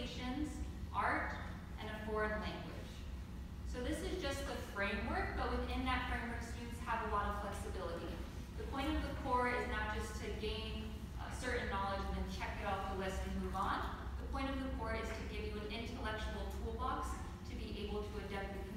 presentations, art, and a foreign language. So this is just the framework, but within that framework, students have a lot of flexibility. The point of the core is not just to gain certain knowledge and then check it off the list and move on. The point of the core is to give you an intellectual toolbox to be able to adapt.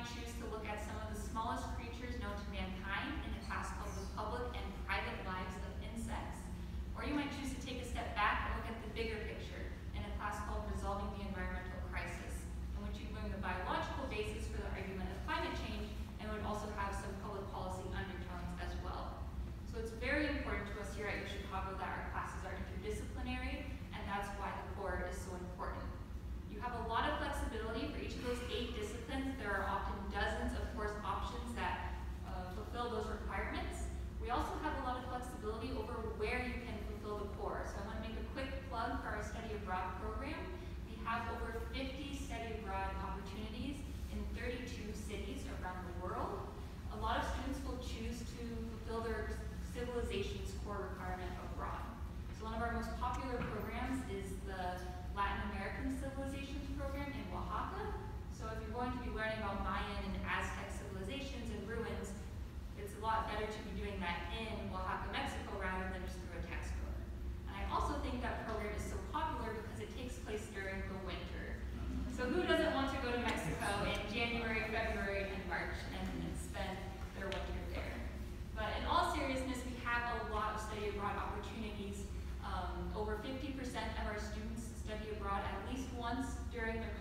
Might choose to look at some of the smallest creatures known to mankind in a class called The Public and Private Lives of Insects. Or you might choose to take a step back and look at the bigger picture in a class called Resolving the Environmental Crisis, in which you learn the biological basis for the argument of climate change and would also have some public policy undertones as well. So it's very important to us here at U Chicago that our classes are interdisciplinary, and that's why the core is so important. You have a lot of flexibility for each of those eight disciplines. There are often dozens, of course, options that uh, fulfill those requirements. We also have a lot of flexibility over where you can fulfill the core. So I want to make a quick plug for our study abroad program. We have over 50 study abroad opportunities in 32 cities around the world. A lot of students will choose to fulfill their civilizations core requirement abroad. So one of our most popular programs is the Latin American Civilizations program in Oaxaca. So if you're going to be learning about Mayan and Aztec civilizations and ruins, it's a lot better to be doing that in 50% of our students study abroad at least once during their college